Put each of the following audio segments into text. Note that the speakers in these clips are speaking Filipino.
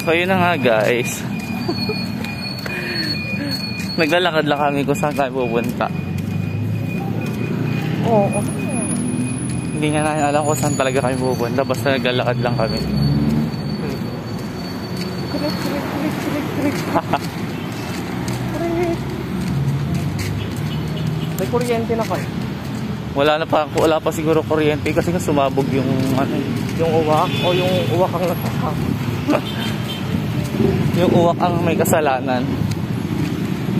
So yun na nga guys. Naglalakad lang kami kung saan tayo pupunta. Oo. Oh, Hindi nga namin alam kung saan talaga kami pupunta. Basta naglalakad lang kami. Kulik, kulik. Kulik. May kuryente na kayo. Wala na pa, wala pa siguro kuryente kasi nga sumabog yung ano, Yung uwak o yung uwak ang nakakak. yung uwak ang may kasalanan.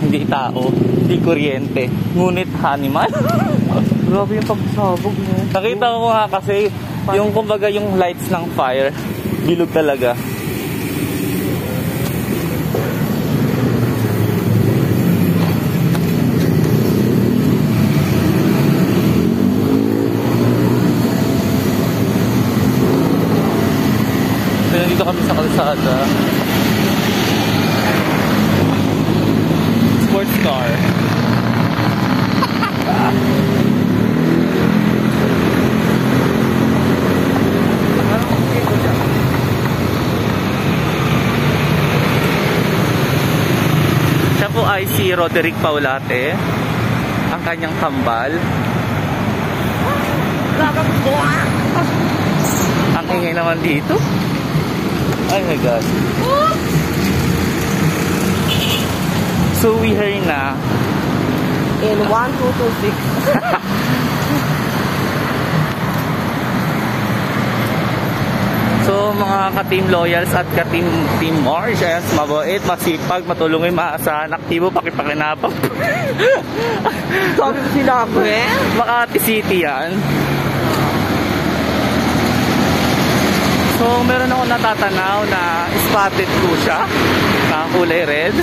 Hindi tao, hindi kuryente, ngunit animal. Grabe yung pagsabog mo. Nakita ko nga kasi yung kumbaga yung lights ng fire, bilog talaga. So, nandito kami sa kalsada. Siya po ay si Roderick Paulate, ang kanyang kambal. Ang ingay naman dito. Ay my God. So we heard na In 1, 2, 2, 6. So mga ka-team loyals at ka-team team Mars, ayan, mabait, masipag, matulungin, maasahan, aktibo, pakipakinabang. Sabi ko sila ako eh. Makati City yan. So meron ako natatanaw na spotted ko siya na kulay red.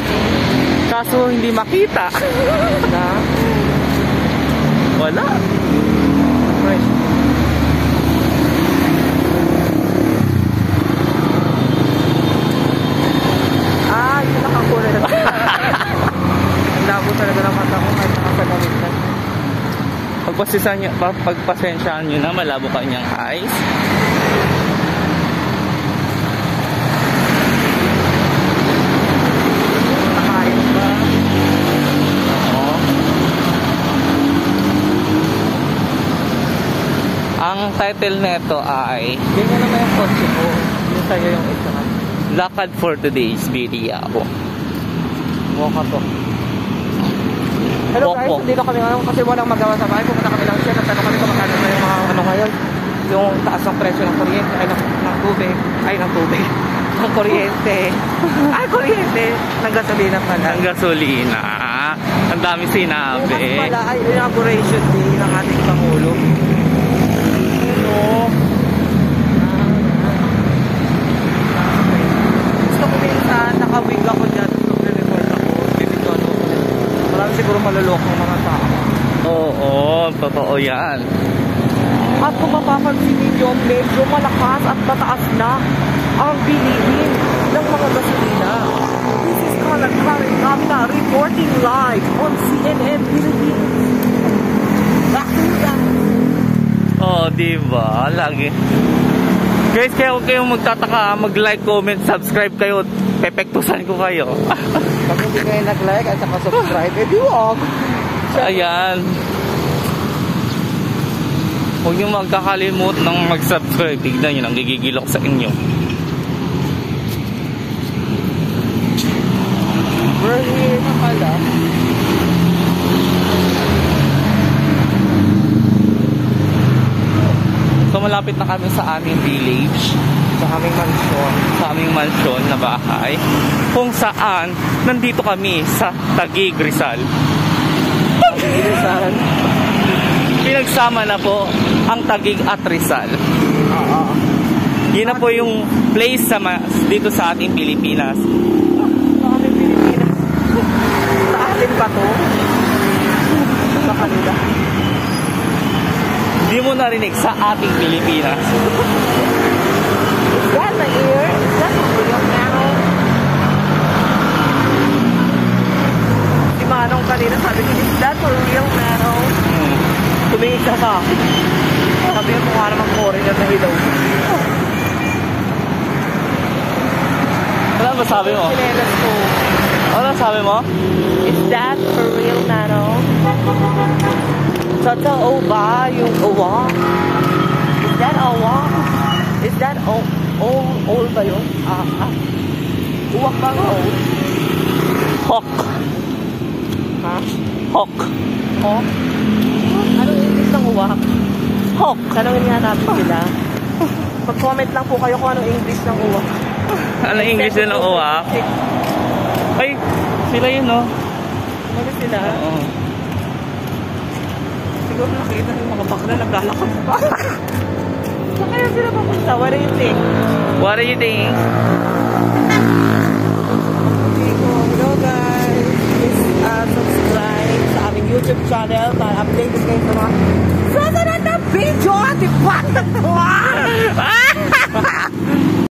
Kaso hindi makita. Wala. Fresh. Ah, yung nakakulay na. Ang labo talaga ng mata ko kahit nakasalamit na. Pagpasensyahan nyo, pa- pagpasensyahan nyo na malabo eyes. Nakain ba? Oo. Ang title nito ay Ganyan naman yung kotse ko. Yung sa'yo yung isa ka. Lakad for Today's Video. Walk to. Hello guys, dito kami ngayon kasi walang magawa sa bahay. Pumunta kami lang siya. Nagtanong kami kung magkano na yung mga ano ngayon. Yung taas ng presyo ng kuryente, ay ng, ng tubig, ay ng tubig, ng kuryente. ay, kuryente. Ng gasolina pala. Ang gasolina. Ang dami sinabi. pala ay inauguration day ng ating Pangulo. Ano? Gusto ko minsan, nakawig ako dyan. Gusto ko report ako. Bibigyan ako. Marami siguro malulok ng mga tao. Oo, totoo yan. At kung mapapansin ninyo, medyo malakas at mataas na ang bilihin ng mga gasolina. This is Carla Karen Gamna reporting live on CNN Philippines. Back to you guys. Oo, di ba? Lagi. Guys, kaya huwag kayong magtataka, mag-like, comment, subscribe kayo. Pepektusan ko kayo. Pag hindi kayo nag-like at saka subscribe, eh di wag. Ayan. Huwag niyo magkakalimut ng mag-subscribe. Tignan nyo, nanggigigilok sa inyo. We're here na pala. So malapit na kami sa aming village, Sa aming mansyon. sa aming mansyon na bahay, kung saan nandito kami sa Taguig, Rizal. Ilisan. Pinagsama na po ang Taguig at Rizal. Oo. Yun na po yung place sa ma- dito sa ating Pilipinas. Sa aming Pilipinas. Sa atin ba to? Sa kanila. Hindi mo narinig sa ating Pilipinas. Is that my ear? Is that my real now? Si Manong kanina sabi ko, is that for real now? Tumingin siya sa akin. Sabi ko, mukha naman foreigner na hilaw. masabi mo? Sinelas ko. Ano sabi mo? Is that for real, Nano? Totoo ba yung uwa? Is that uwa? Is that o all, all ba yun? Ah, ah. Uwak bang all? Hawk. Ha? Hawk. Hawk? Anong English ng uwak? Hawk. Tanungin nga natin sila. Mag-comment lang po kayo kung anong English ng uwak. Ano English din ng uwak? Ay, sila yun, no? Ano sila? Oo. Siguro nakita ng mga bakla naglalakad pa. Saan kaya sila papunta? What do you think? What do you think? Okay, hello guys. Please uh, subscribe sa aming YouTube channel para updated Wow!